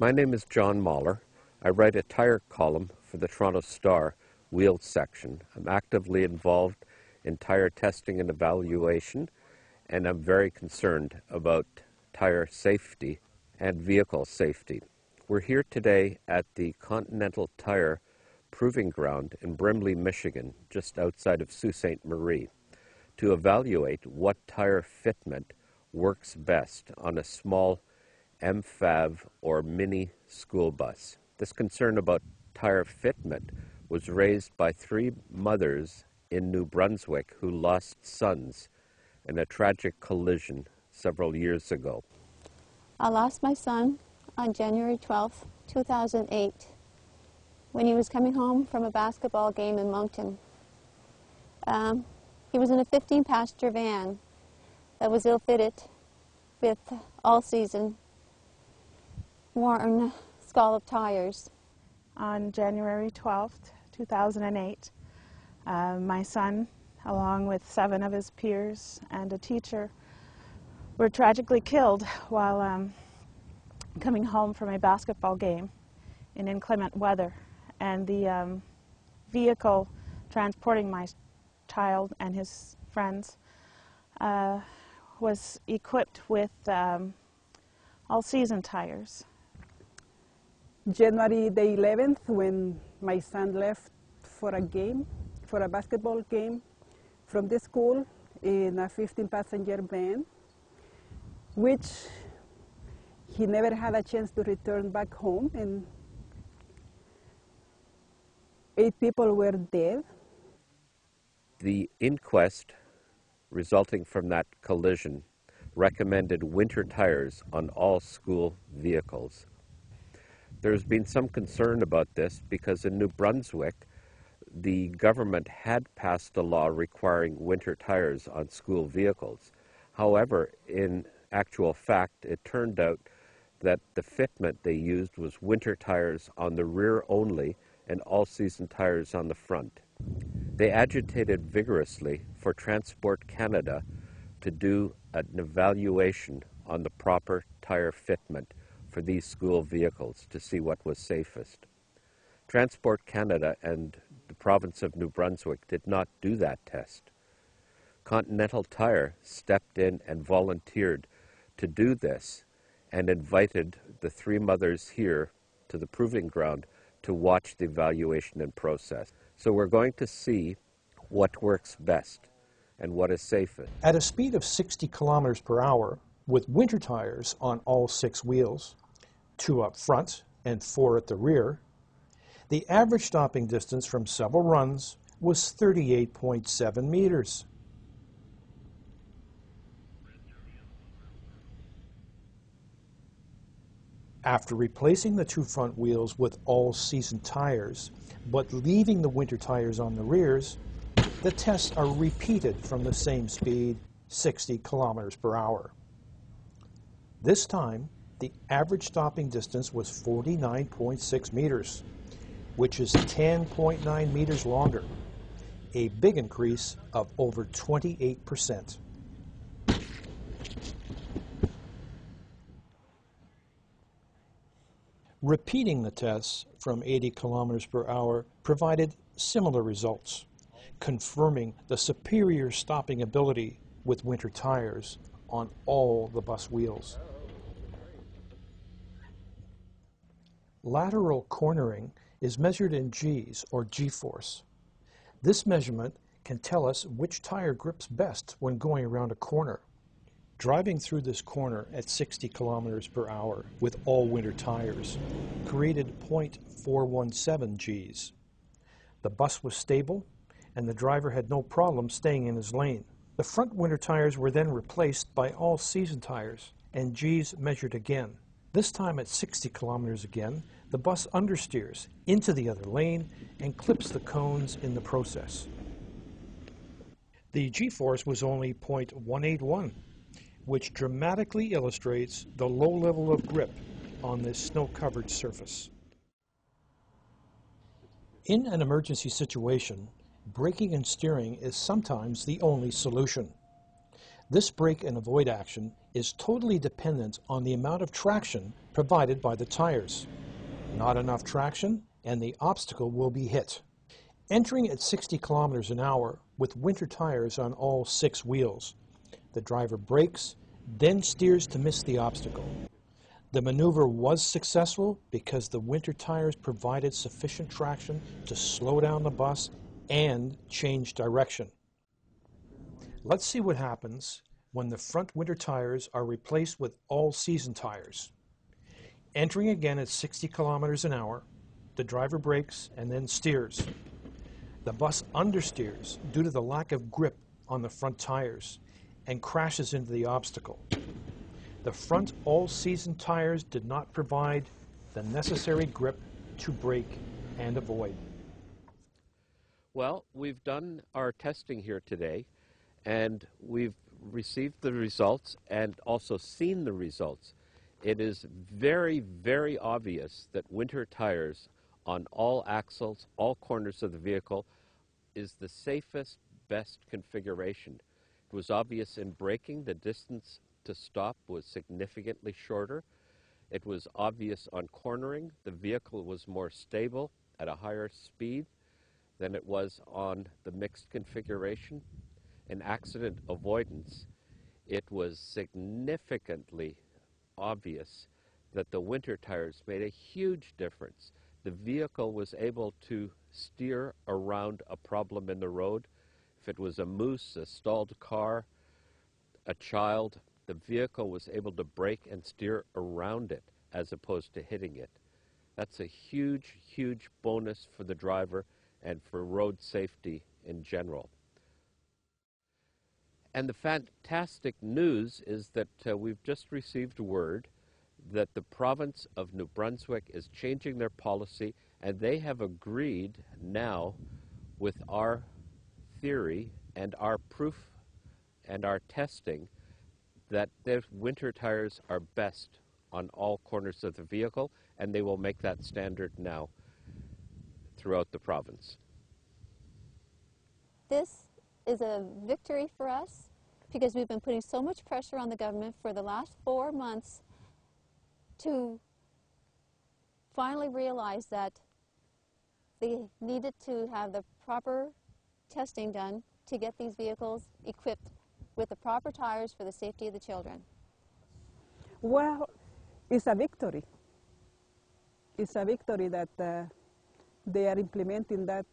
My name is John Mahler. I write a tire column for the Toronto Star wheel section. I'm actively involved in tire testing and evaluation, and I'm very concerned about tire safety and vehicle safety. We're here today at the Continental Tire Proving Ground in Brimley, Michigan, just outside of Sault Ste. Marie, to evaluate what tire fitment works best on a small MFAV or mini school bus. This concern about tire fitment was raised by three mothers in New Brunswick who lost sons in a tragic collision several years ago. I lost my son on January 12, 2008, when he was coming home from a basketball game in Moncton. Um, he was in a 15-passenger van that was ill-fitted with all-season worn scallop tires. On January 12th, 2008, uh, my son, along with seven of his peers and a teacher, were tragically killed while um, coming home from a basketball game in inclement weather. And the um, vehicle transporting my child and his friends uh, was equipped with um, all-season tires. January the 11th, when my son left for a game, for a basketball game from the school in a 15-passenger van, which he never had a chance to return back home, and eight people were dead. The inquest resulting from that collision recommended winter tires on all school vehicles. There's been some concern about this because in New Brunswick, the government had passed a law requiring winter tires on school vehicles. However, in actual fact, it turned out that the fitment they used was winter tires on the rear only and all-season tires on the front. They agitated vigorously for Transport Canada to do an evaluation on the proper tire fitment for these school vehicles to see what was safest. Transport Canada and the province of New Brunswick did not do that test. Continental Tire stepped in and volunteered to do this and invited the three mothers here to the proving ground to watch the evaluation and process. So we're going to see what works best and what is safest. At a speed of 60 kilometers per hour, with winter tires on all six wheels, two up front and four at the rear, the average stopping distance from several runs was 38.7 meters. After replacing the two front wheels with all-season tires, but leaving the winter tires on the rears, the tests are repeated from the same speed, 60 kilometers per hour. This time, the average stopping distance was 49.6 meters, which is 10.9 meters longer, a big increase of over 28 percent. Repeating the tests from 80 kilometers per hour provided similar results, confirming the superior stopping ability with winter tires on all the bus wheels. Lateral cornering is measured in G's or G-force. This measurement can tell us which tire grips best when going around a corner. Driving through this corner at 60 kilometers per hour with all winter tires created 0.417 Gs. The bus was stable and the driver had no problem staying in his lane. The front winter tires were then replaced by all season tires and Gs measured again. This time at 60 kilometers again, the bus understeers into the other lane and clips the cones in the process. The G-force was only 0.181 which dramatically illustrates the low level of grip on this snow-covered surface. In an emergency situation, braking and steering is sometimes the only solution. This brake and avoid action is totally dependent on the amount of traction provided by the tires. Not enough traction and the obstacle will be hit. Entering at 60 kilometers an hour with winter tires on all six wheels, the driver brakes, then steers to miss the obstacle. The maneuver was successful because the winter tires provided sufficient traction to slow down the bus and change direction. Let's see what happens when the front winter tires are replaced with all-season tires. Entering again at 60 kilometers an hour, the driver brakes and then steers. The bus understeers due to the lack of grip on the front tires and crashes into the obstacle. The front all-season tires did not provide the necessary grip to brake and avoid. Well, we've done our testing here today, and we've received the results and also seen the results. It is very, very obvious that winter tires on all axles, all corners of the vehicle, is the safest, best configuration. It was obvious in braking, the distance to stop was significantly shorter. It was obvious on cornering, the vehicle was more stable at a higher speed than it was on the mixed configuration. In accident avoidance, it was significantly obvious that the winter tires made a huge difference. The vehicle was able to steer around a problem in the road. If it was a moose, a stalled car, a child, the vehicle was able to brake and steer around it as opposed to hitting it. That's a huge, huge bonus for the driver and for road safety in general. And the fantastic news is that uh, we've just received word that the province of New Brunswick is changing their policy and they have agreed now with our theory and our proof and our testing that their winter tires are best on all corners of the vehicle, and they will make that standard now throughout the province. This is a victory for us because we've been putting so much pressure on the government for the last four months to finally realize that they needed to have the proper testing done to get these vehicles equipped with the proper tires for the safety of the children. Well, it's a victory. It's a victory that uh, they are implementing that,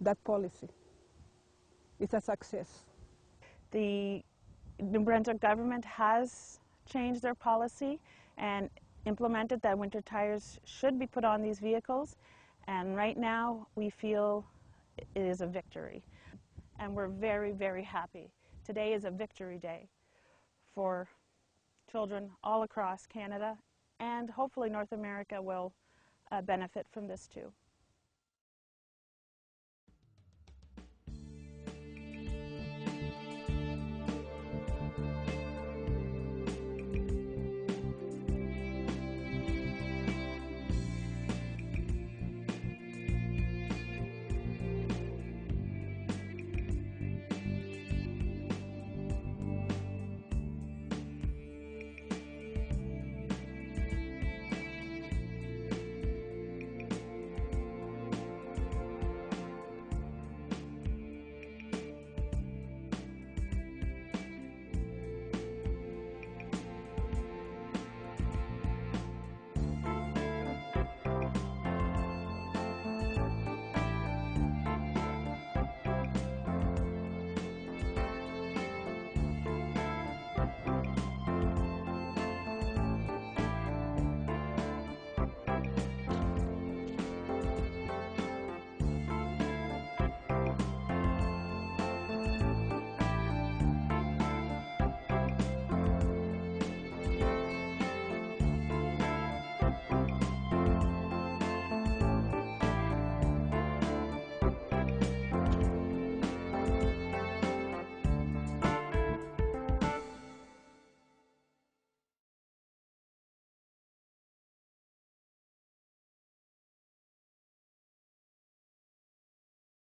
that policy. It's a success. The New Brunswick government has changed their policy and implemented that winter tires should be put on these vehicles. And right now, we feel it is a victory. And we're very, very happy. Today is a victory day for children all across Canada, and hopefully North America will uh, benefit from this too.